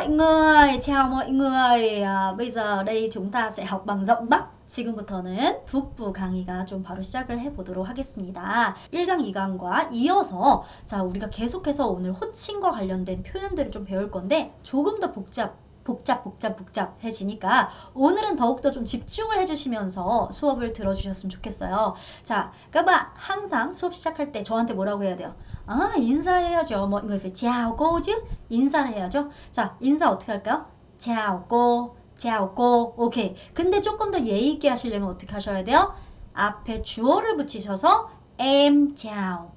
mọi người, chào mọi người. À, bây giờ đây chúng ta sẽ học bằng giọng Bắc. 지금부터는 북부 강의가 좀 바로 시작을 해보도록 하겠습니다. 1강, 2강과 이어서 자 우리가 계속해서 오늘 호칭과 관련된 표현들을 좀 배울 건데 조금 더 복잡 복잡 복잡 복잡해지니까 오늘은 더욱더 좀 집중을 해주시면서 수업을 들어주셨으면 좋겠어요. 자, 그러니까 항상 수업 시작할 때 저한테 뭐라고 해야 돼요? 아, 인사해야죠. 뭐 이거 chứ? 인사를 해야죠. 자, 인사 어떻게 할까요? chào cô. 오케이. 근데 조금 더 예의 있게 하시려면 어떻게 하셔야 돼요? 앞에 주어를 붙이셔서 em chào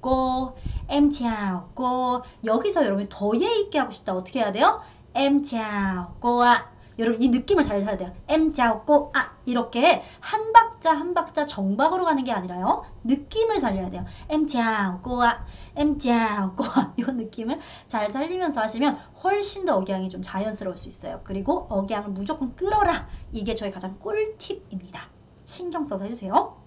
cô, em chào. 여기서 여러분 더 예의 있게 하고 싶다. 어떻게 해야 돼요? em chào ạ. 여러분 이 느낌을 잘 살아야 돼요. chào cô ạ. 이렇게 한 박자 한 박자 정박으로 가는 게 아니라요. 느낌을 살려야 돼요. em chào cô ạ. em chào cô ạ. 이 느낌을 잘 살리면서 하시면 훨씬 더 억양이 좀 자연스러울 수 있어요. 그리고 억양을 무조건 끌어라. 이게 저의 가장 꿀팁입니다. 신경 써서 해주세요.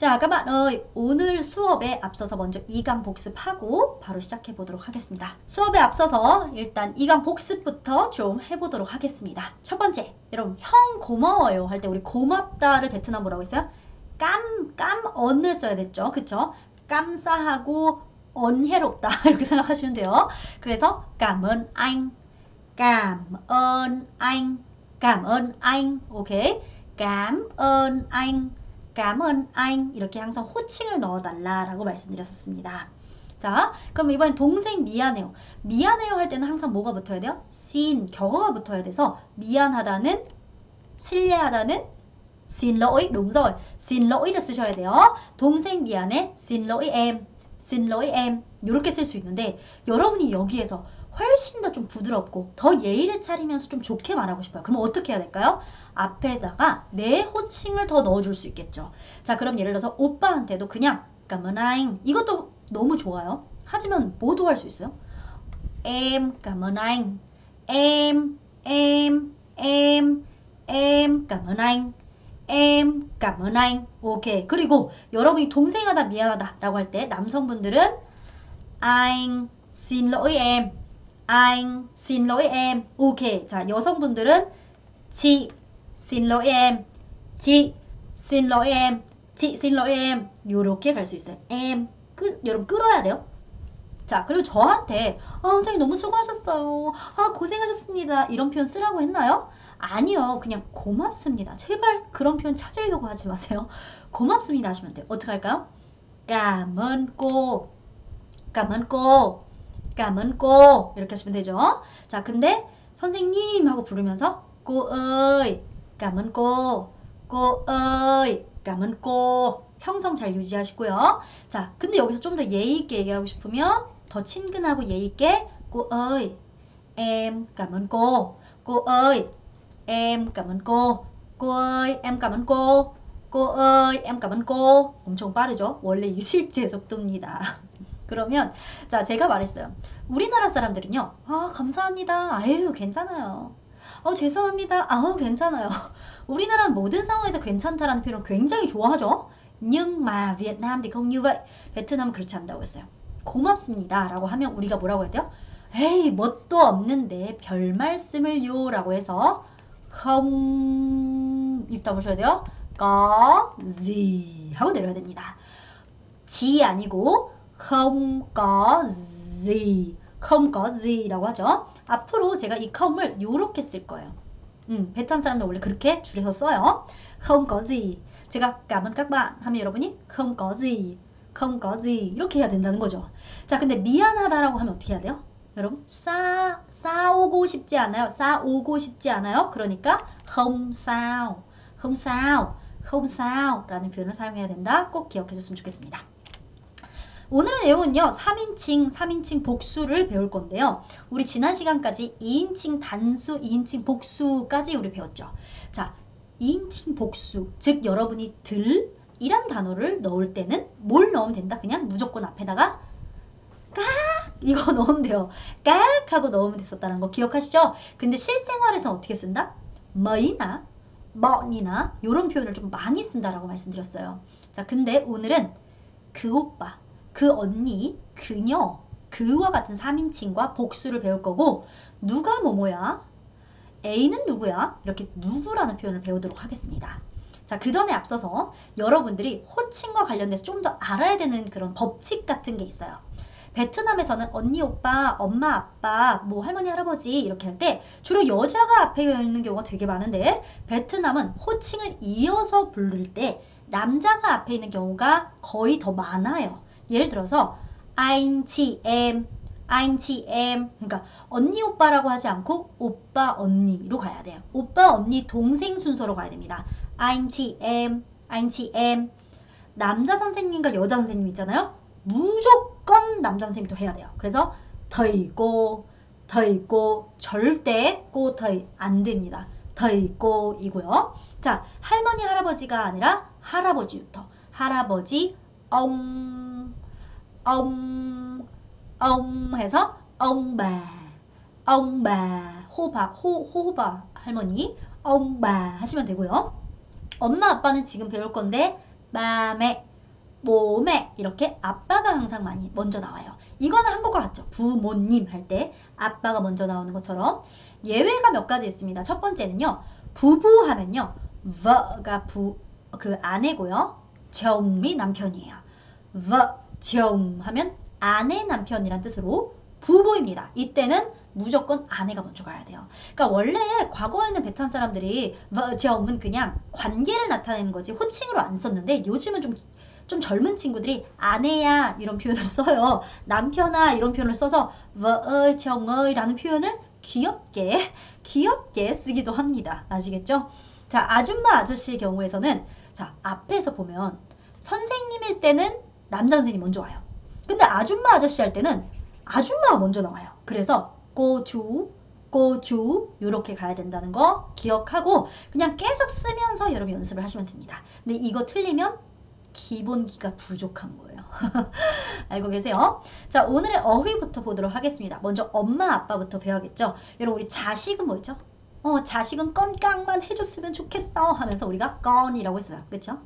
자, bạn ơi, 오늘 수업에 앞서서 먼저 2강 복습하고 바로 시작해 보도록 하겠습니다. 수업에 앞서서 일단 2강 복습부터 좀 해보도록 하겠습니다. 첫 번째, 여러분 형 고마워요 할 때 우리 고맙다를 베트남 뭐라고 했어요? 깜, 깜언을 써야 됐죠. 그쵸? 깜싸하고 언해롭다 이렇게 생각하시면 돼요. 그래서 cảm ơn anh, cảm ơn anh, 오케이? ơn anh, cảm anh 이렇게 항상 호칭을 넣어달라라고 말씀드렸었습니다. 자, 그럼 이번엔 동생 미안해요. 미안해요 할 때는 항상 뭐가 붙어야 돼요? sin, 격어가 붙어야 돼서 미안하다는, 실례하다는 xin lỗi, đúng rồi. xin lỗi 를 쓰셔야 돼요. 동생 미안해, xin lỗi em, xin lỗi em 이렇게 쓸 수 있는데 여러분이 여기에서 훨씬 더 좀 부드럽고 더 예의를 차리면서 좀 좋게 말하고 싶어요. 그럼 어떻게 해야 될까요? 앞에다가 내 호칭을 더 넣어줄 수 있겠죠. 자, 그럼 예를 들어서 오빠한테도 그냥 까만아잉 이것도 너무 좋아요. 하지만 뭐도 할 수 있어요? em cảm ơn anh em em em cảm 오케이. 그리고 여러분이 동생하다 미안하다 라고 할 때 남성분들은 anh xin lỗi em anh xin em 오케이. 자 여성분들은 chị xin lỗi em chị xin lỗi em chị xin lỗi em 요렇게 갈 수 있어요. Em 끄, 여러분 끌어야 돼요. 자 그리고 저한테 아 선생님 너무 수고하셨어요. 아 고생하셨습니다. 이런 표현 쓰라고 했나요? 아니요 그냥 고맙습니다. 제발 그런 표현 찾으려고 하지 마세요. 고맙습니다 하시면 돼요. 어떻게 할까요? cảm ơn cô 이렇게 하시면 되죠. 자 근데 선생님 하고 부르면서 ơi cảm ơn cô 형성 잘 유지하시고요. 자 근데 여기서 좀 더 예의 있게 얘기하고 싶으면 더 친근하고 예의 있게 cô ơi em cảm ơn cô em cảm ơn cô. Cô ơi em cảm ơn cô. Cô ơi em cảm ơn cô. 엄청 빠르죠? 원래 이게 실제 속도입니다. 그러면 자 제가 말했어요. 우리나라 사람들은요 아 감사합니다. 아유 괜찮아요. 어 죄송합니다. 아우 괜찮아요. 우리나라는 모든 상황에서 괜찮다라는 표현을 굉장히 좋아하죠? Nhưng mà Việt Nam thì không như vậy. 베트남은 그렇지 않다고 했어요. 고맙습니다. 라고 하면 우리가 뭐라고 해야 돼요? 에이 뭣도 없는데 별 말씀을요. 라고 해서 không 입 다보셔야 돼요. gì 하고 내려야 됩니다. 지 아니고 không có gì không có gì 라고 하죠. 앞으로 제가 이 com을 이렇게 쓸 거예요. 음, 베트남 사람들 원래 그렇게 줄여서 써요. không có gì 제가 các bạn 하면 여러분이 không có gì không có gì 이렇게 해야 된다는 거죠. 자, 근데 미안하다라고 하면 어떻게 해야 돼요? 여러분 싸 싸오고 싶지 않아요. 싸오고 싶지 않아요. 그러니까 sao, không sao라는 표현을 사용해야 된다. 꼭 기억해 줬으면 좋겠습니다. 오늘의 내용은요. 3인칭, 3인칭 복수를 배울 건데요. 우리 지난 시간까지 2인칭 단수, 2인칭 복수까지 우리 배웠죠. 자, 2인칭 복수, 즉 여러분이 들, 이란 단어를 넣을 때는 뭘 넣으면 된다? 그냥 무조건 앞에다가 깍 이거 넣으면 돼요. 깍 하고 넣으면 됐었다는 거 기억하시죠? 근데 실생활에서 어떻게 쓴다? 뭐이나 뭐이나 이런 표현을 좀 많이 쓴다라고 말씀드렸어요. 자, 근데 오늘은 그 오빠, 그 언니, 그녀 그와 같은 3인칭과 복수를 배울 거고 누가 뭐뭐야? A는 누구야? 이렇게 누구라는 표현을 배우도록 하겠습니다. 자, 그 전에 앞서서 여러분들이 호칭과 관련돼서 좀 더 알아야 되는 그런 법칙 같은 게 있어요. 베트남에서는 언니, 오빠, 엄마, 아빠, 뭐 할머니, 할아버지 이렇게 할 때 주로 여자가 앞에 있는 경우가 되게 많은데 베트남은 호칭을 이어서 부를 때 남자가 앞에 있는 경우가 거의 더 많아요. 예를 들어서 chị em 그러니까 언니 오빠라고 하지 않고 오빠 언니로 가야 돼요. 오빠 언니 동생 순서로 가야 됩니다. chị em 남자 선생님과 여자 선생님 있잖아요. 무조건 남자 선생님이 또 해야 돼요. 그래서 thầy cô, thầy cô 절대 thầy 안 됩니다. thầy cô 이고요. 자, 할머니 할아버지가 아니라 할아버지부터 할아버지 ông ông ông 해서 ông bà 호바 호 호바 할머니 bà 하시면 되고요. 엄마 아빠는 지금 배울 건데 마매 모매 이렇게 아빠가 항상 많이 먼저 나와요. 이거는 한국과 같죠. 부모님 할 때 아빠가 먼저 나오는 것처럼 예외가 몇 가지 있습니다. 첫 번째는요. 부부 하면요. v가 부 그 아내고요. 정이 남편이에요. v 정 하면 아내 남편이란 뜻으로 부부입니다. 이때는 무조건 아내가 먼저 가야 돼요. 그러니까 원래 과거에는 베트남 사람들이 v정은 그냥 관계를 나타내는 거지 호칭으로 안 썼는데 요즘은 좀 좀 젊은 친구들이 아내야 이런 표현을 써요. 남편아 이런 표현을 써서 vợ chồng ơi 라는 표현을 귀엽게 귀엽게 쓰기도 합니다. 아시겠죠? 자 아줌마 아저씨의 경우에서는 자 앞에서 보면 선생님일 때는 남자 선생님 먼저 와요. 근데 아줌마 아저씨 할 때는 아줌마가 먼저 나와요. 그래서 꼬주 꼬주 이렇게 가야 된다는 거 기억하고 그냥 계속 쓰면서 여러분 연습을 하시면 됩니다. 근데 이거 틀리면 기본기가 부족한 거예요. 알고 계세요? 자, 오늘의 어휘부터 보도록 하겠습니다. 먼저 엄마, 아빠부터 배워야겠죠? 여러분, 우리 자식은 뭐였죠? 어, 자식은 건깡만 해줬으면 좋겠어 하면서 우리가 건이라고 했어요. 그쵸?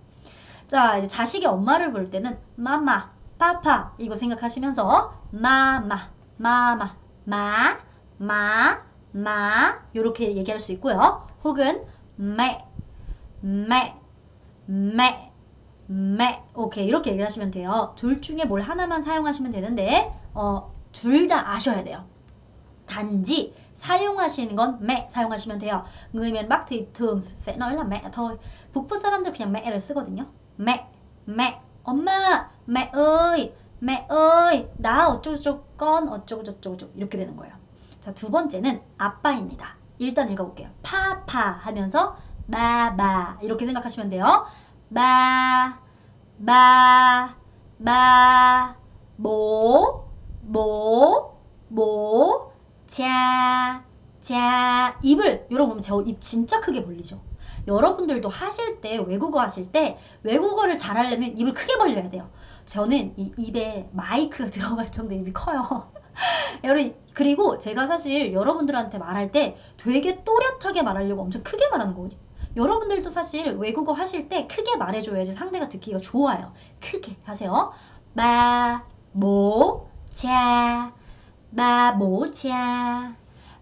자, 이제 자식이 엄마를 볼 때는 마마, 파파 이거 생각하시면서 마마, 마마, 마, 마, 마 이렇게 얘기할 수 있고요. 혹은 매, 매, 매 매 오케이 이렇게 얘기 하시면 돼요. 둘 중에 뭘 하나만 사용하시면 되는데 어, 둘 다 아셔야 돼요. 단지 사용하시는 건 mẹ 사용하시면 돼요. Người miền Bắc thôi. 북부 사람들 그냥 mẹ를 쓰거든요. mẹ, 엄마, mẹ ơi, mẹ 나 어쩌고저쩌고, con 어쩌고저쩌고 이렇게 되는 거예요. 자, 두 번째는 아빠입니다. 일단 읽어볼게요. 파파 하면서 바바 이렇게 생각하시면 돼요. 바, 바, 바, 모, 모, 모, 자, 자. 입을 여러분 저입 진짜 크게 벌리죠. 여러분들도 하실 때 외국어 하실 때 외국어를 잘하려면 입을 크게 벌려야 돼요. 저는 이 입에 마이크가 들어갈 정도 입이 커요. 여러분 그리고 제가 사실 여러분들한테 말할 때 되게 또렷하게 말하려고 엄청 크게 말하는 거거든요. 여러분들도 사실 외국어 하실 때 크게 말해줘야지 상대가 듣기가 좋아요. 크게 하세요. 마, 모, 자, 마, 모, 자,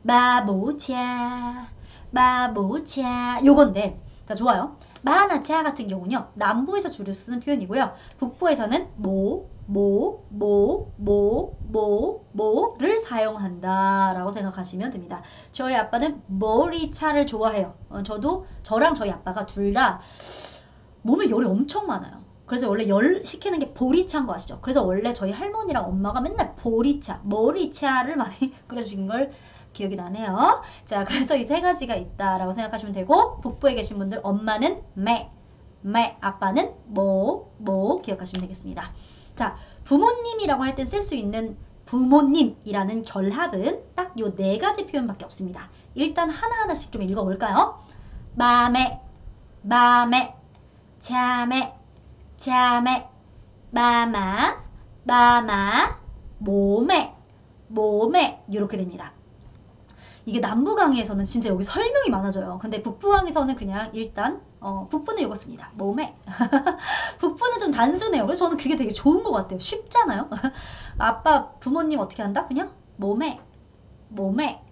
마, 모, 자, 마, 모, 자. 요건데, 자, 좋아요. 마나 자 같은 경우는요, 남부에서 주로 쓰는 표현이고요. 북부에서는 모, 모, 모, 모, 모, 모를 사용한다 라고 생각하시면 됩니다. 저희 아빠는 머리차를 좋아해요. 어, 저도 저랑 저희 아빠가 둘 다 몸에 열이 엄청 많아요. 그래서 원래 열 시키는 게 보리차인 거 아시죠? 그래서 원래 저희 할머니랑 엄마가 맨날 보리차, 머리차를 많이 끓여주신 걸 기억이 나네요. 자, 그래서 이 세 가지가 있다라고 생각하시면 되고 북부에 계신 분들 엄마는 매, 매, 아빠는 모, 모 기억하시면 되겠습니다. 자, 부모님이라고 할땐쓸수 있는 부모님이라는 결합은 딱 요 네 가지 표현밖에 없습니다. 일단 하나하나씩 좀 읽어볼까요? 마매, 마매, 자매, 자매, 마마, 마마, 모매, 모매 이렇게 됩니다. 이게 남부 강의에서는 진짜 여기 설명이 많아져요. 근데 북부 강의에서는 그냥 일단 어, 북부는 이거 씁니다. 몸에. 북부는 좀 단순해요. 그래서 저는 그게 되게 좋은 것 같아요. 쉽잖아요. 아빠, 부모님 어떻게 한다? 그냥 몸에, 몸에,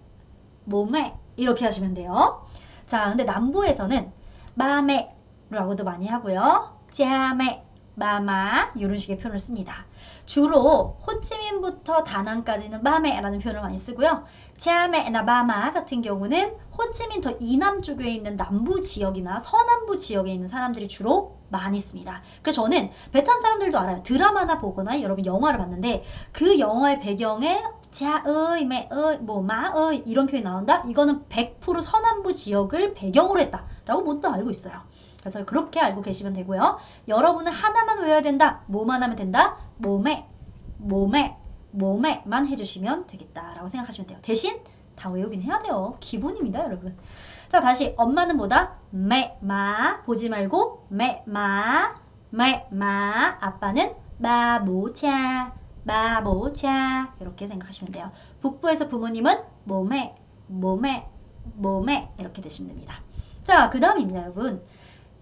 몸에 이렇게 하시면 돼요. 자, 근데 남부에서는 마메라고도 많이 하고요. 짜메, 마마 이런 식의 표현을 씁니다. 주로 호치민부터 다낭까지는 마메라는 표현을 많이 쓰고요. 짜메나 마마 같은 경우는 호치민 더 이남 쪽에 있는 남부 지역이나 서남부 지역에 있는 사람들이 주로 많이 씁니다. 그래서 저는 베트남 사람들도 알아요. 드라마나 보거나 여러분 영화를 봤는데 그 영화의 배경에 자의, 매의, 뭐 마의 이런 표현이 나온다. 이거는 100% 서남부 지역을 배경으로 했다 라고 모두 알고 있어요. 그래서 그렇게 알고 계시면 되고요. 여러분은 하나만 외워야 된다. 뭐만 하면 된다? 몸에, 몸에, 몸에만 해주시면 되겠다라고 생각하시면 돼요. 대신 다 외우긴 해야 돼요. 기본입니다, 여러분. 자, 다시 엄마는 뭐다? 매, 마 보지 말고 매, 마, 매, 마 아빠는 마모차, 마모차 이렇게 생각하시면 돼요. 북부에서 부모님은 몸에, 몸에, 몸에 이렇게 되시면 됩니다. 자, 그 다음입니다, 여러분.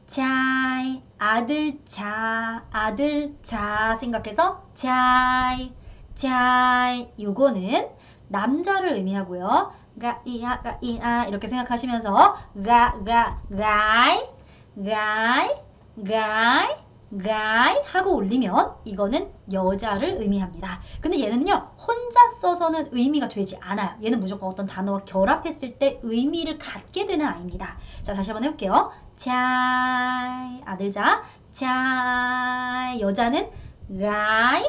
자이 아들 자 아들 자 생각해서 자이 자이 요거는 남자를 의미하고요. 가이야 가이아 이렇게 생각하시면서 가가 가이 가이 가이 가이 하고 올리면 이거는 여자를 의미합니다. 근데 얘는요 혼자 써서는 의미가 되지 않아요. 얘는 무조건 어떤 단어와 결합했을 때 의미를 갖게 되는 아이입니다. 자 다시 한번 해볼게요. 자 아들 자, 자 여자는 가이,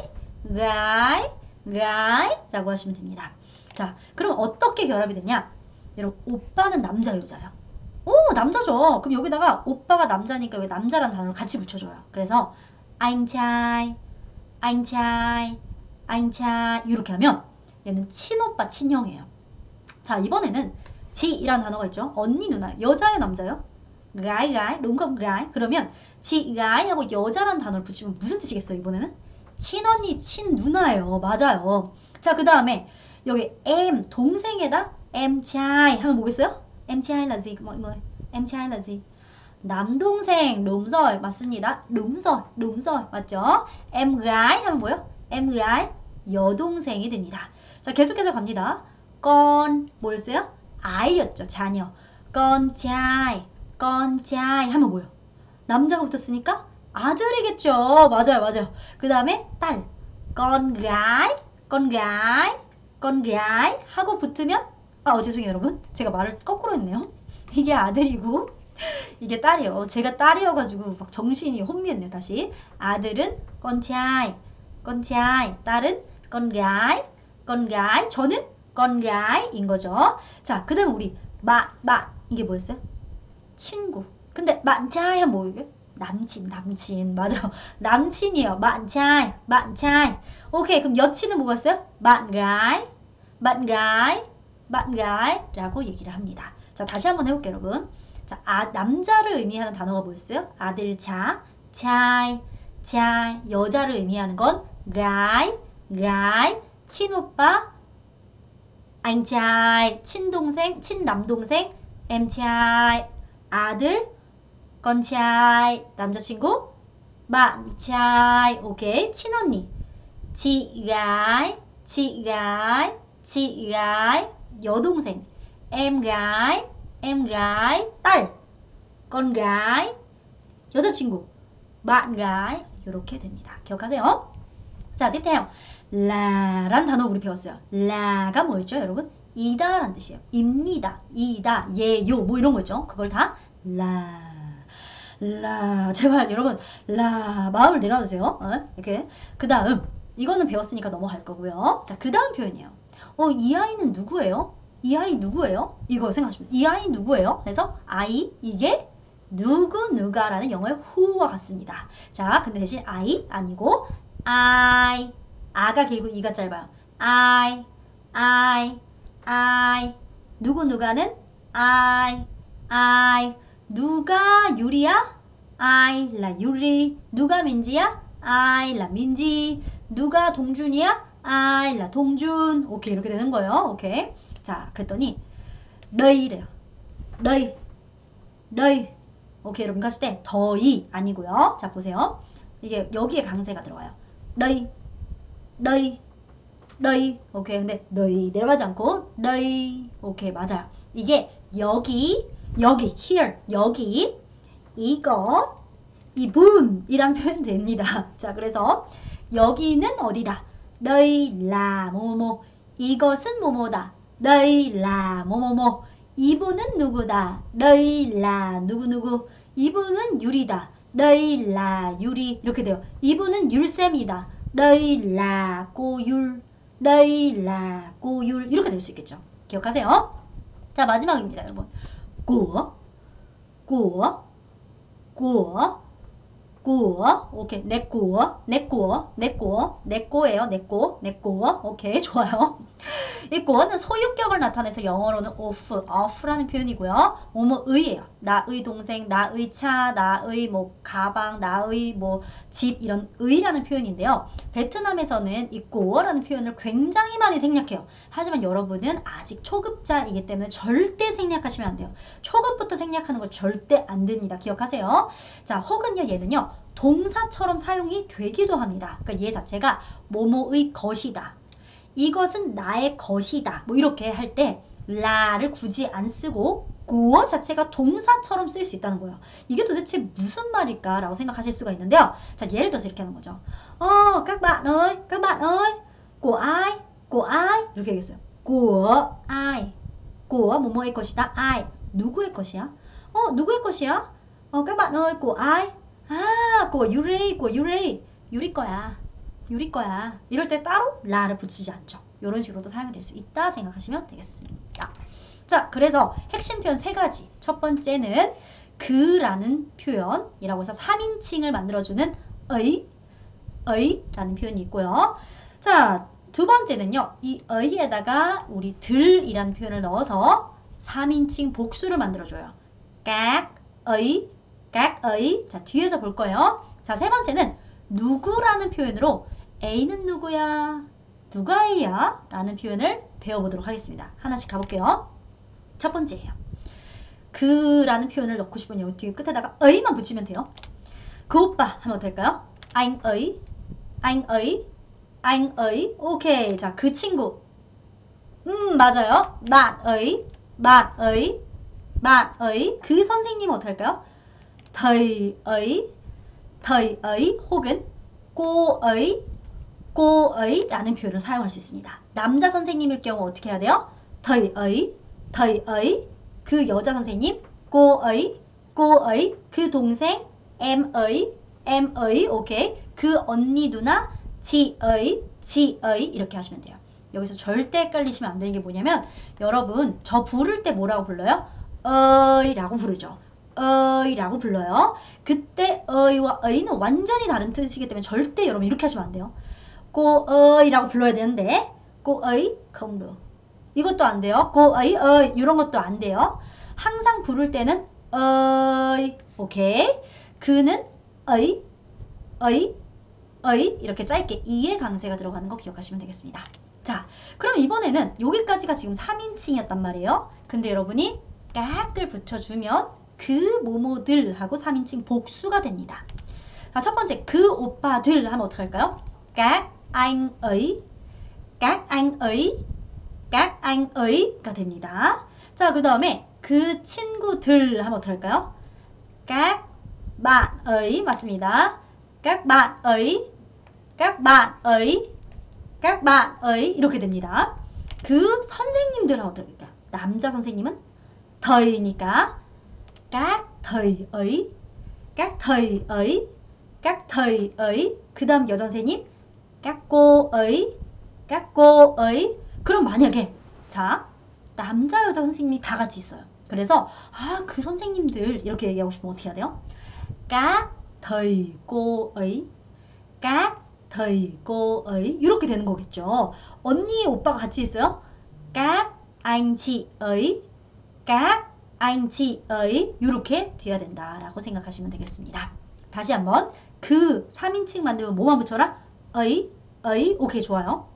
가이, 가이라고 하시면 됩니다. 자, 그럼 어떻게 결합이 되냐? 여러분, 오빠는 남자 여자야. 오, 남자죠. 그럼 여기다가 오빠가 남자니까 왜 남자란 단어를 같이 붙여줘요. 그래서 trai, anh trai 이렇게 하면 얘는 친오빠, 친형이에요. 자, 이번에는 지이란 단어가 있죠. 언니, 누나. 여자예요, 남자요? gái đúng không gái 그러면 chị gái 하고 여자란 단어를 붙이면 무슨 뜻이겠어요 이번에는 친언니 친누나예요 맞아요 자 그 다음에 여기 em 동생에다 em trai 하면 뭐겠어요 em trai là gì mọi người em trai là gì 남동생 đúng rồi 맞습니다 đúng rồi đúng rồi 맞죠 em gái 하면 뭐요 em gái 여동생이 됩니다 자 계속해서 갑니다 con 뭐였어요 아이였죠 자녀 con trai con trai 하면 뭐예요? 남자가 붙었으니까 아들이겠죠. 맞아요, 맞아요. 그 다음에 딸. con gái, con gái, con gái 하고 붙으면 아, 어, 죄송해요, 여러분. 제가 말을 거꾸로 했네요. 이게 아들이고 이게 딸이요. 제가 딸이어가지고 막 정신이 혼미했네요. 다시 아들은 con trai, 딸은 con gái. 저는 gai인 거죠. 자, 그 다음에 우리 마, 마 이게 뭐였어요? 친구. 근데 만차야 뭐 이게? 남친, 남친. 맞아. 남친이에요. 만차이, 만차이. 오케이. 그럼 여친은 뭐가 있어요? bạn gái, bạn gái 라고 얘기를 합니다. 자, 다시 한번 해볼게요, 여러분. 자, 아, 남자를 의미하는 단어가 뭐였어요? 아들 자, 차이, 차이. 여자를 의미하는 건 gái, gái. 친오빠, anh 친동생, 친남동생, trai. 아들, trai, 남자친구, bạn 오케이, 친언니, gái, chị gái, 여동생, em gái, em gái, 딸, con gái, 여자친구, bạn gái, 이렇게 됩니다. 기억하세요? 자, tiếp 라란 단어 우리 배웠어요. 라가 뭐였죠, 여러분? 이다란 뜻이에요. 입니다, 이다, 예요, 뭐 이런 거 있죠. 그걸 다 라, 라. 제발 여러분, 라. 마음을 내려주세요. 어? 이렇게. 그 다음, 이거는 배웠으니까 넘어갈 거고요. 자, 그 다음 표현이에요. 어, 이 아이는 누구예요? 이 아이 누구예요? 이거 생각하시면 이 아이 누구예요? 그래서 아이, 이게 누구 누가라는 영어의 who와 같습니다. 자, 근데 대신 I 아니고 I 아가 길고 이가 짧아요. I I I 누구 누가는 I I 누가 유리야? I 라 유리 누가 민지야? I 라 민지 누가 동준이야? I 라 동준 오케이 이렇게 되는 거예요. 오케이 자 그랬더니 너희래요. 너희 너희 오케이 여러분 갔을 때 더이 아니고요. 자 보세요. 이게 여기에 강세가 들어가요. 너희 너희 너희 오케이 근데 너희 내려가지 않고 너희 오케이 맞아요. 이게 여기 여기 here 여기 이것 이분이란 표현 됩니다. 자 그래서 여기는 어디다? 너희 라 뭐뭐 이것은 뭐뭐다. 너희 라 뭐뭐뭐 이분은 누구다. 너희 라 누구누구 이분은 유리다. 너희 라 유리 이렇게 돼요. 이분은 율쌤이다. 너희 라 꼬율 너희 라 꼬율 이렇게 될 수 있겠죠. 기억하세요. 자 마지막입니다 여러분. 꼬 꼬, 오케이, 내 꼬, 내 꼬, 내 꼬, 내 꼬예요, 내 꼬, 내 꼬, 오케이, 좋아요. 이 꼬는 소유격을 나타내서 영어로는 of, of라는 표현이고요. 뭐뭐의예요. 나의 동생, 나의 차, 나의 뭐 가방, 나의 뭐 집 이런 의라는 표현인데요. 베트남에서는 이 꼬라는 표현을 굉장히 많이 생략해요. 하지만 여러분은 아직 초급자이기 때문에 절대 생략하시면 안 돼요. 초급부터 생략하는 거 절대 안 됩니다. 기억하세요. 자, 혹은요, 얘는요, 동사처럼 사용이 되기도 합니다. 그러니까 얘 자체가 뭐뭐의 것이다. 이것은 나의 것이다. 뭐 이렇게 할 때 라를 굳이 안 쓰고 구어 자체가 동사처럼 쓸 수 있다는 거예요. 이게 도대체 무슨 말일까 라고 생각하실 수가 있는데요. 자, 예를 들어서 이렇게 하는 거죠. 어, các bạn ơi, của ai 이렇게 얘기했어요. của ai, của 뭐뭐의 것이다. ai 누구의 것이야? 어, 누구의 것이야? 어, các bạn ơi? 아, của 유리, của 유리, 유리 거야. 유리 거야. 이럴 때 따로 라를 붙이지 않죠. 이런 식으로도 사용이 될 수 있다 생각하시면 되겠습니다. 자, 그래서 핵심 표현 세 가지. 첫 번째는 그라는 표현이라고 해서 3인칭을 만들어주는 의, 의라는 표현이 있고요. 자, 두 번째는요. 이 의에다가 우리 들이라는 표현을 넣어서 3인칭 복수를 만들어줘요. các ấy, ấy. 자, 뒤에서 볼 거예요. 자, 세 번째는 누구라는 표현으로 A는 누구야? 누가 A야? 라는 표현을 배워보도록 하겠습니다. 하나씩 가볼게요. 첫 번째예요. 그라는 표현을 넣고 싶으면 뒤에 끝에다가 의만 붙이면 돼요. 그 오빠 하면 어떨까요? anh ấy, anh ấy, anh ấy. 오케이. 자, 그 친구. 음, 맞아요. bạn ấy, bạn ấy, bạn ấy. 그 선생님 어떨까요? Thầy ấy 혹은 cô ấy 라는 표현을 사용할 수 있습니다. 남자 선생님일 경우 어떻게 해야 돼요? thầy ấy 그 여자 선생님 cô ấy 그 동생 em ấy 오케이 그 언니 누나 chị ấy 이렇게 하시면 돼요. 여기서 절대 헷갈리시면 안 되는 게 뭐냐면 여러분 저 부를 때 뭐라고 불러요? 어이라고 부르죠. 어이라고 불러요. 그때 어이와 어이는 완전히 다른 뜻이기 때문에 절대 여러분 이렇게 하시면 안 돼요. cô 어이라고 불러야 되는데 ấy không được. 이것도 안 돼요. cô ấy 어이 이런 것도 안 돼요. 항상 부를 때는 어이 오케이. 그는 어이 어이 어이 이렇게 짧게 이의 강세가 들어가는 거 기억하시면 되겠습니다. 자, 그럼 이번에는 여기까지가 지금 3인칭이었단 말이에요. 근데 여러분이 깍을 붙여주면 그 모모들하고 3인칭 복수가 됩니다. 자, 첫 번째 그 오빠들 하면 어떡할까요? các anh ấy,가 됩니다. 자, 그 다음에 그 친구들 하면 어떡할까요? các 맞습니다. các bạn ấy 이렇게 됩니다. 그 선생님들 하면 어떨까요? 남자 선생님은 thầy,니까 các thầy ấy, các thầy ấy, các thầy ấy. 그 다음 여자 선생님 các cô ấy, các cô ấy. 그럼 만약에 자 남자 여자 선생님이 다 같이 있어요. 그래서 아 그 선생님들 이렇게 얘기하고 싶으면 어떻게 해야 돼요? các thầy cô ấy, các thầy cô ấy 이렇게 되는 거겠죠. 언니 오빠가 같이 있어요. các anh chị ấy, các ấy 이렇게 돼야 된다라고 생각하시면 되겠습니다. 다시 한번 그 3인칭 만들면 뭐만 붙여라? 의, 의, 오케이 좋아요.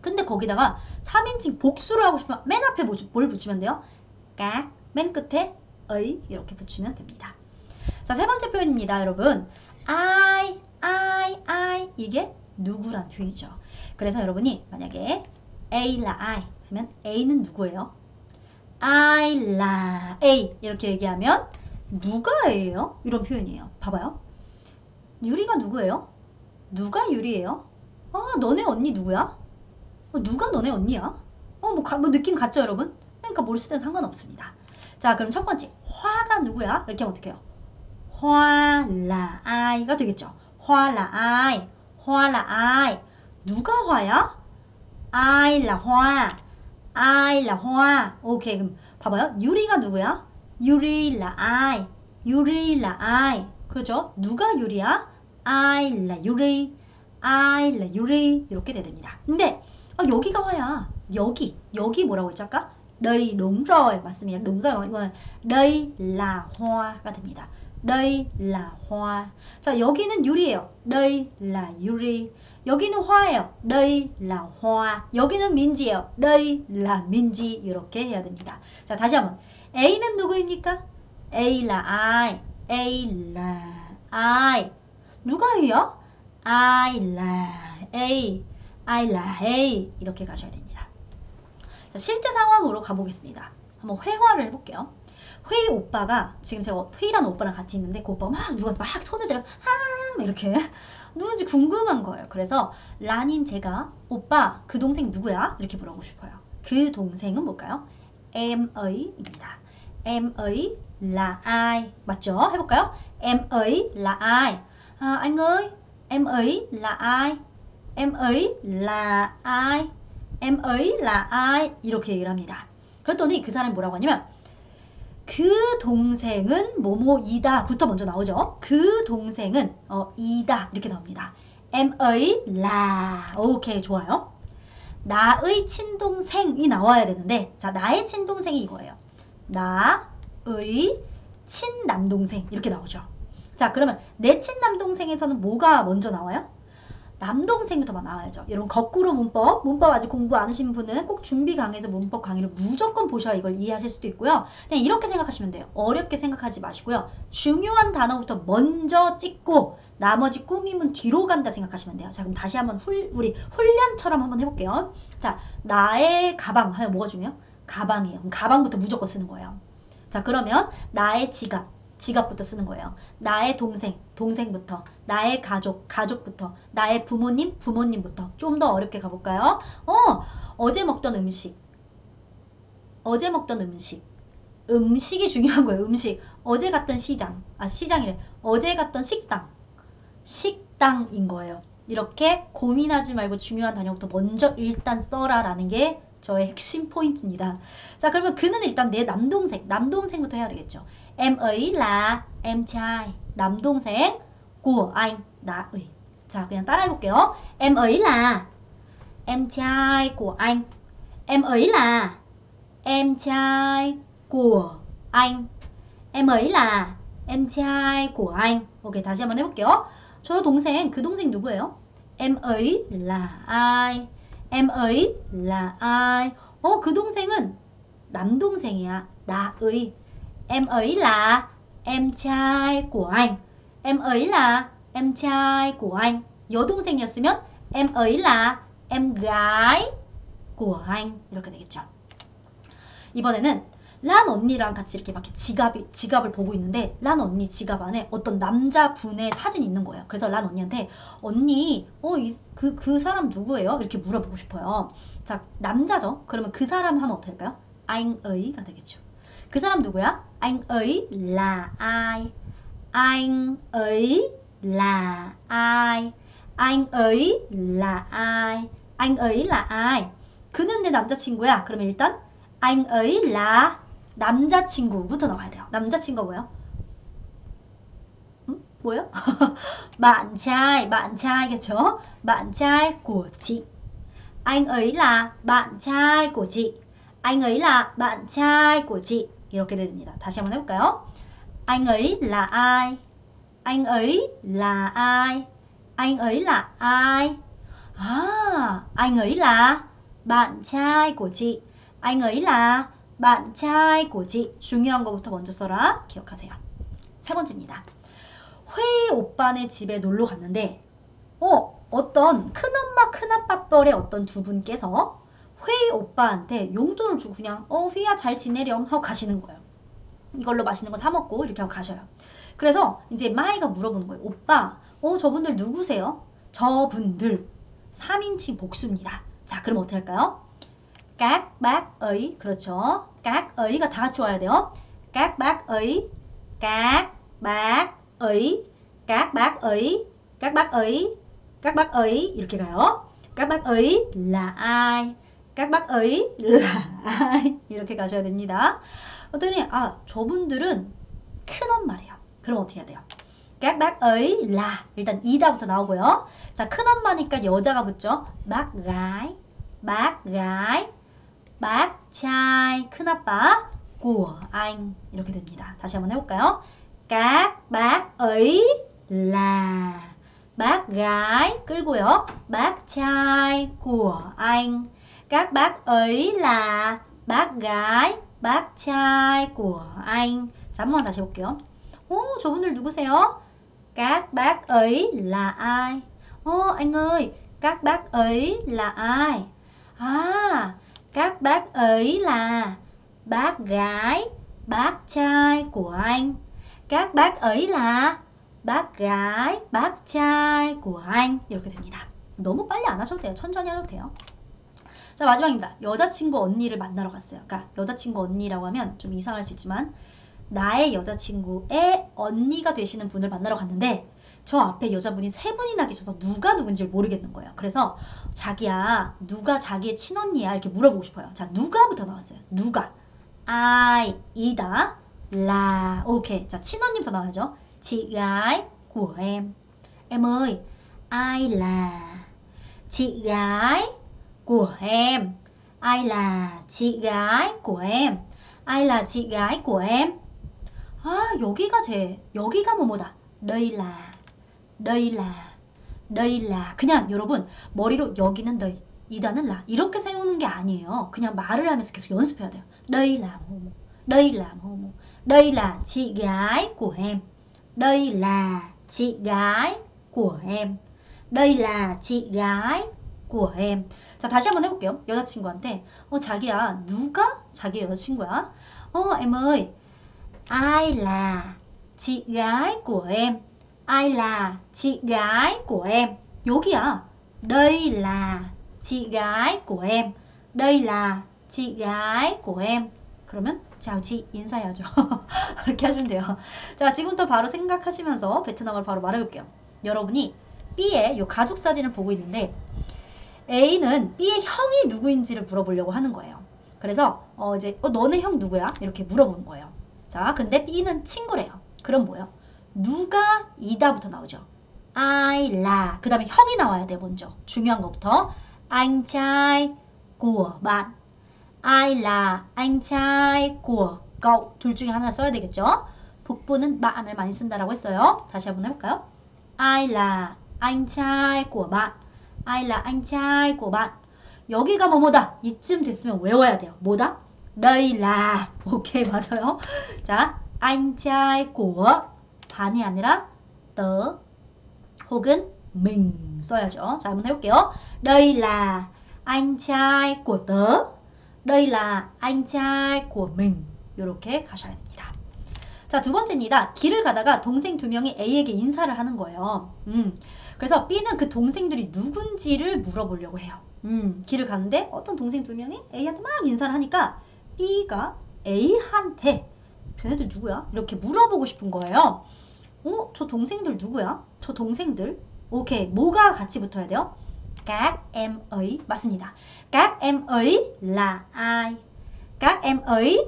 근데 거기다가 3인칭 복수를 하고 싶으면 맨 앞에 뭐, 뭘 붙이면 돼요? 까, 맨 끝에 의 이렇게 붙이면 됩니다. 자, 세 번째 표현입니다, 여러분. I, I, I. 이게 누구란 표현이죠. 그래서 여러분이 만약에 A라 I 하면 A는 누구예요? I라 A 이렇게 얘기하면 누가 A예요? 이런 표현이에요. 봐봐요. 유리가 누구예요? 누가 유리예요? 아, 너네 언니 누구야? 어, 누가 너네 언니야? 어, 뭐, 느낌 같죠, 여러분? 그러니까 뭘 쓰든 상관없습니다. 자, 그럼 첫 번째 화가 누구야? 이렇게 하면 어떡해요? 화라 아이가 되겠죠. 화라 아이, 화라 아이. 누가 화야? 아이라 화, 아이라 화. 오케이, 그럼 봐봐요. 유리가 누구야? 유리라 아이, 유리라 아이. 그죠? 누가 유리야? 아이라 유리, 아이라 유리. 이렇게 됩니다. 근데 아, 여기가 화야. 여기, 여기 뭐라고 했죠 아까? đây đúng 맞습니다. đúng rồi mọi người. đây là hoa 가 됩니다. đây là hoa. 자, 여기는 유리예요. đây 유리. 여기는 화예요. đây là hoa. 여기는 민지예요. đây 민지. 이렇게 해야 됩니다. 자, 다시 한번. A는 누구입니까? A là ai? A là ai? 누가 A야? I là A. I là A. 이렇게 가셔야 됩니다. 자, 실제 상황으로 가보겠습니다. 한번 회화를 해볼게요. 회의 오빠가 지금 제가 회의라는 오빠랑 같이 있는데 그 오빠가 막 누가 막 손을 들어 아 이렇게 누군지 궁금한 거예요. 그래서 란인 제가 오빠 그 동생 누구야? 이렇게 물어보고 싶어요. 그 동생은 뭘까요? ấy là ai? 맞죠? 해볼까요? em ấy là ai? À, anh ơi, em ấy là là ai? em ấy là? 이렇게 얘기를 합니다. 그랬더니 그 사람이 뭐라고 하냐면 그 동생은 뭐뭐이다 부터 먼저 나오죠. 그 동생은 어, 이다 이렇게 나옵니다. ấy là 오케이 좋아요. 나의 친동생이 나와야 되는데 자 나의 친동생이 이거예요. 나의 친남동생 이렇게 나오죠. 자 그러면 내 친남동생에서는 뭐가 먼저 나와요? 남동생부터만 나와야죠. 여러분 거꾸로 문법, 문법 아직 공부 안 하신 분은 꼭 준비 강의에서 문법 강의를 무조건 보셔야 이걸 이해하실 수도 있고요. 그냥 이렇게 생각하시면 돼요. 어렵게 생각하지 마시고요. 중요한 단어부터 먼저 찍고 나머지 꾸밈은 뒤로 간다 생각하시면 돼요. 자 그럼 다시 한번 훌, 우리 훈련처럼 한번 해볼게요. 자 나의 가방 하면 뭐가 중요해요? 가방이에요. 그럼 가방부터 무조건 쓰는 거예요. 자 그러면 나의 지갑 지갑부터 쓰는 거예요. 나의 동생, 동생부터, 나의 가족, 가족부터, 나의 부모님, 부모님부터. 좀 더 어렵게 가볼까요? 어, 어제 먹던 음식. 어제 먹던 음식. 음식이 중요한 거예요, 음식. 어제 갔던 시장. 아, 시장이래. 어제 갔던 식당. 식당인 거예요. 이렇게 고민하지 말고 중요한 단어부터 먼저 일단 써라 라는 게 저의 핵심 포인트입니다. 자, 그러면 그는 일단 내 남동생, 남동생부터 해야 되겠죠. Em ấy là em trai, 남동생 của anh, 나의. 자, 그냥 따라해 볼게요. Em ấy là em trai của anh. Em ấy là em trai của anh. Em ấy là em trai của anh. 오케이, 다시 한번 해볼게요. 저 동생, 그 동생 누구예요? Em ấy là ai? Em ấy là ai? 어, 그 동생은 남동생이야. 나의. Em ấy là em trai của anh. Em ấy là em trai của anh. 여동생이었으면 em ấy là em gái của anh. 이렇게 되겠죠. 이번에는 란 언니랑 같이 이렇게 막 지갑이, 지갑을 보고 있는데 란 언니 지갑 안에 어떤 남자분의 사진이 있는 거예요. 그래서 란 언니한테 언니 어, 그, 그 사람 누구예요? 이렇게 물어보고 싶어요. 자, 남자죠? 그러면 그 사람 하면 어떻게 할까요? ấy,가 되겠죠. 그 사람 누구야? Anh ấy là ai? Anh ấy là ai? 그는 내 남자친구야. 그러면 일단 anh ấy là 남자친구부터 나와야 돼요. 남자친구가 뭐예요? 음? 뭐예요? bạn trai, bạn trai,겠죠? bạn trai của chị. Anh ấy là bạn trai của chị. Anh ấy là bạn trai của chị. 이렇게 됩니다. 다시 한번 해볼까요? Anh ấy là ai? Anh ấy là ai? Anh ấy là ai? À, anh ấy là bạn trai của chị. Anh ấy là của chị. 중요한 거부터 먼저 써라. 기억하세요. 세 번째입니다. 회의 오빠네 집에 놀러 갔는데 어 어떤 큰엄마 큰아빠 뻘의 어떤 두 분께서 회의 오빠한테 용돈을 주고 그냥 어 휘야 잘 지내렴 하고 가시는 거예요. 이걸로 맛있는 거 사 먹고 이렇게 하고 가셔요. 그래서 이제 마이가 물어보는 거예요. 오빠, 어 저분들 누구세요? 저분들 3인칭 복수입니다. 자, 그럼 어떻게 할까요? Các bác ấy 그렇죠. các ấy,가 다 같이 와야 돼요. các bác ấy, các bác ấy, các bác ấy, các bác ấy, các bác ấy 이렇게 가요. các bác ấy là ai? các bác ấy là ai? 이렇게 가셔야 됩니다. 어떠니 아 저분들은 큰 엄마래요. 그럼 어떻게 해야 돼요? các bác ấy là 일단 이다부터 나오고요. 자, 큰 엄마니까 여자가 붙죠. bác gái, bác gái, bác trai, 큰 아빠 của anh 이렇게 됩니다. 다시 한번 해볼까요? các bác ấy là bác gái 끌고요. bác trai của anh. các bác ấy là bác gái, bác trai của anh. 자, 한번 다시 해볼게요. 오, 저분들 누구세요? Các bác ấy là ai? Ô, anh ơi, các bác ấy là ai? À, các bác ấy là bác gái, bác trai của anh. Các bác ấy là bác gái, bác trai của anh. 이렇게 됩니다. 너무 빨리 안 하셔도 돼요. 천천히 하셔도 돼요. 자, 마지막입니다. 여자친구 언니를 만나러 갔어요. 그러니까 여자친구 언니라고 하면 좀 이상할 수 있지만 나의 여자친구의 언니가 되시는 분을 만나러 갔는데 저 앞에 여자분이 세 분이나 계셔서 누가 누군지 모르겠는 거예요. 그래서 자기야 누가 자기의 친언니야? 이렇게 물어보고 싶어요. 자 누가부터 나왔어요. 누가? I 이다 là ok 자 친언니부터 나와야죠. chị gái của em em ơi ai là chị gái của em ai là chị gái 아, 여기가 제, 여기가 뭐뭐다. đây là, đây là, đây là. 그냥 여러분, 머리로 여기는 너희, 이다는 라. 이렇게 세우는 게 아니에요. 그냥 말을 하면서 계속 연습해야 돼요. đây là 뭐뭐, đây là 뭐뭐. đây là chị gái của em. đây là chị gái của. 자, 다시 한번 해볼게요. 여자친구한테, 어, 자기야, 누가 자기 여자친구야? 어, em ơi, Ai là chị? Ai là chị gái của em? 여기야. đây là chị gái của em. đây là chị gái của em. 그러면 자우치 인사해야죠. 그렇게 하시면 돼요. 자, 지금부터 바로 생각하시면서 베트남어를 바로 말해볼게요. 여러분이 B의 이 가족 사진을 보고 있는데 A는 B의 형이 누구인지를 물어보려고 하는 거예요. 그래서 어 이제 어 너네 형 누구야? 이렇게 물어보는 거예요. 자, 근데 B는 친구래요. 그럼 뭐예요? 누가 이다부터 나오죠. I là 그 다음에 형이 나와야 돼 먼저. 중요한 것부터. anh trai của bạn 둘 중에 하나 써야 되겠죠? 북부는 bạn 을 많이 쓴다라고 했어요. 다시 한번 해볼까요? I là anh trai của bạn 여기가 뭐뭐다? 이쯤 됐으면 외워야 돼요. 뭐다? đây 오케이 맞아요. 자, anh trai 반이 아니라 tớ 혹은 mình 써야죠. 자, 한번 해볼게요. đây là anh trai của tớ. đây là anh trai của mình. 이렇게 가셔야 됩니다. 자, 두 번째입니다. 길을 가다가 동생 두 명이 A에게 인사를 하는 거예요. 음, 그래서 B는 그 동생들이 누군지를 물어보려고 해요. 음, 길을 가는데 어떤 동생 두 명이 A한테 막 인사를 하니까 B가 A한테 쟤네들 누구야? 이렇게 물어보고 싶은 거예요. 어? 저 동생들 누구야? 저 동생들? 오케이. 뭐가 같이 붙어야 돼요? Các em ấy. 맞습니다. Các em ấy là ai? Các em ấy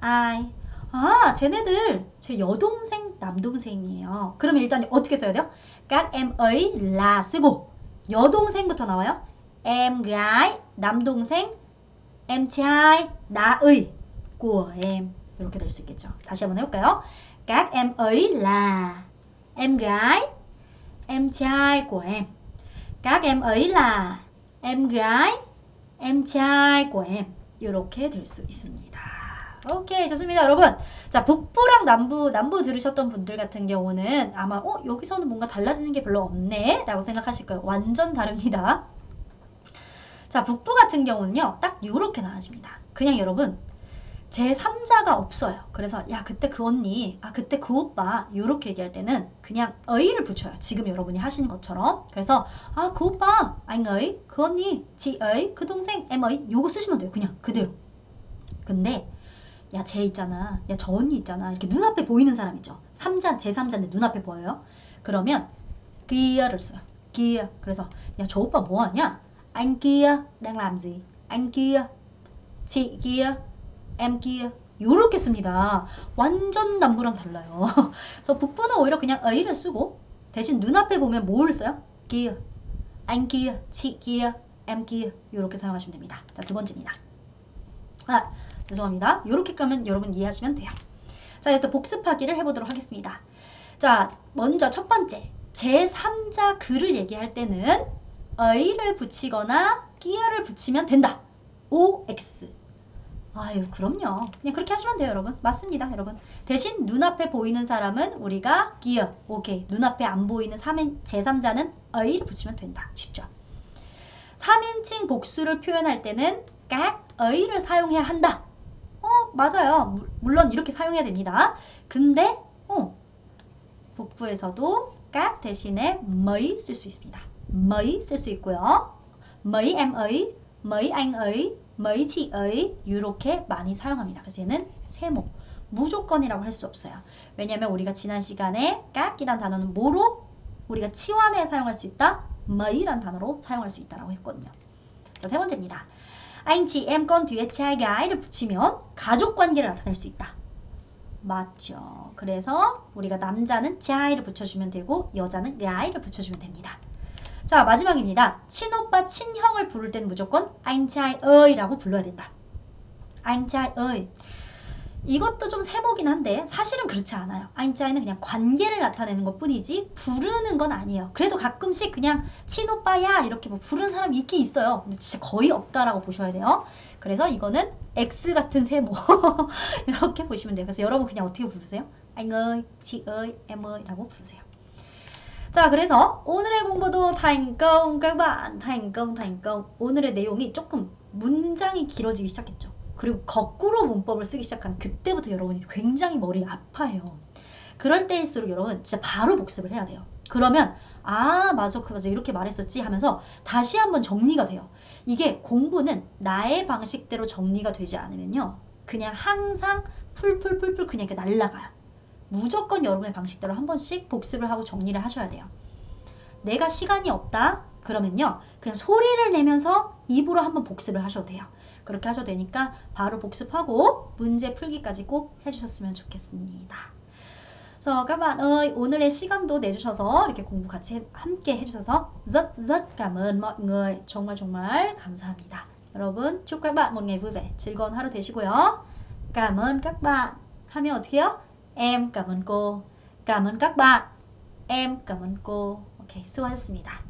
ai? 아, 쟤네들 제 여동생, 남동생이에요. 그러면 일단 어떻게 써야 돼요? Các em ấy 쓰고 여동생부터 나와요. Em gái, 남동생, em trai, 나의 của em 이렇게 될 수 있겠죠. 다시 한번 해볼까요? Các em ấy là em gái, em trai của em. Các em ấy là em gái, em trai của em. 이렇게 될 수 있습니다. 오케이, 좋습니다, 여러분. 자, 북부랑 남부, 남부 들으셨던 분들 같은 경우는 아마, 어, 여기서는 뭔가 달라지는 게 별로 없네? 라고 생각하실 거예요. 완전 다릅니다. 자, 북부 같은 경우는요, 딱 요렇게 나눠집니다. 그냥 여러분, 제 3자가 없어요. 그래서, 야, 그때 그 언니, 아, 그때 그 오빠, 요렇게 얘기할 때는 그냥 의를 붙여요. 지금 여러분이 하시는 것처럼. 그래서, 아, 그 오빠, ấy, 그 언니, ấy, 그 동생, ấy, 요거 쓰시면 돼요. 그냥 그대로. 근데, 야, 쟤 있잖아. 야, 저 언니 있잖아. 이렇게 눈앞에 보이는 사람 있죠. 3자, 제3자인데 눈앞에 보여요. 그러면, 기어를 써요. 기어. 그래서, 야, 저 오빠 뭐 하냐? anh kia đang chị kia, kia. 요렇게 씁니다. 완전 남부랑 달라요. 그래서 북부는 오히려 그냥 의를 쓰고 대신 눈앞에 보면 뭘 써요? chị kia, em kia 요렇게 사용하시면 됩니다. 자, 두 번째입니다. 아, 죄송합니다. 요렇게 가면 여러분 이해하시면 돼요. 자, 이제 또 복습하기를 해보도록 하겠습니다. 자, 먼저 첫 번째. 제3자 글을 얘기할 때는 의를 붙이거나 끼어를 붙이면 된다. OX. 아유, 그럼요. 그냥 그렇게 하시면 돼요, 여러분. 맞습니다, 여러분. 대신 눈앞에 보이는 사람은 우리가 끼어. 오케이. 눈앞에 안 보이는 3인, 제3자는 의를 붙이면 된다. 쉽죠? 3인칭 복수를 표현할 때는 깍 의를 사용해야 한다. 어, 맞아요. 무- 물론 이렇게 사용해야 됩니다. 근데 어, 북부에서도 깍 대신에 mấy 쓸수 있습니다. mấy 쓸수 있고요. anh ấy, mấy chị ấy 이렇게 많이 사용합니다. 그래서 얘는 세모. 무조건이라고 할 수 없어요. 왜냐면 우리가 지난 시간에 깍이란 단어는 뭐로 우리가 치환에 사용할 수 있다? mấy 란 단어로 사용할 수 있다라고 했거든요. 자, 세 번째입니다. em con 뒤에 trai guy를 붙이면 가족 관계를 나타낼 수 있다. 맞죠. 그래서 우리가 남자는 trai 를 붙여주면 되고 여자는 guy를 붙여주면 됩니다. 자 마지막입니다. 친오빠 친형을 부를 땐 무조건 anh trai ơi 라고 불러야 된다. ơi 이것도 좀 세모긴 한데 사실은 그렇지 않아요. anh trai 는 그냥 관계를 나타내는 것 뿐이지 부르는 건 아니에요. 그래도 가끔씩 그냥 친오빠야 이렇게 뭐 부르는 사람이 있긴 있어요. 근데 진짜 거의 없다라고 보셔야 돼요. 그래서 이거는 X 같은 세모 이렇게 보시면 돼요. 그래서 여러분 그냥 어떻게 부르세요? anh ơi, chị ơi, em ơi 라고 부르세요. 자, 그래서 오늘의 공부도 thành công, thành công. 오늘의 내용이 조금 문장이 길어지기 시작했죠. 그리고 거꾸로 문법을 쓰기 시작한 그때부터 여러분이 굉장히 머리 아파해요. 그럴 때일수록 여러분 진짜 바로 복습을 해야 돼요. 그러면 아 맞아 그 맞아 이렇게 말했었지 하면서 다시 한번 정리가 돼요. 이게 공부는 나의 방식대로 정리가 되지 않으면요. 그냥 항상 풀풀풀풀 그냥 이렇게 날라가요. 무조건 여러분의 방식대로 한 번씩 복습을 하고 정리를 하셔야 돼요. 내가 시간이 없다? 그러면요. 그냥 소리를 내면서 입으로 한번 복습을 하셔도 돼요. 그렇게 하셔도 되니까 바로 복습하고 문제 풀기까지 꼭 해주셨으면 좋겠습니다. 그래서 bạn ơi, 오늘의 시간도 내주셔서 이렇게 공부 같이 함께 해주셔서 rất rất cảm. 정말 정말 감사합니다. 여러분, chúc các 즐거운 하루 되시고요. cảm ơn 하면 어떻게 해요? Em cảm ơn cô. cảm ơn các bạn. Em cảm ơn cô. 오케이, 수고하셨습니다.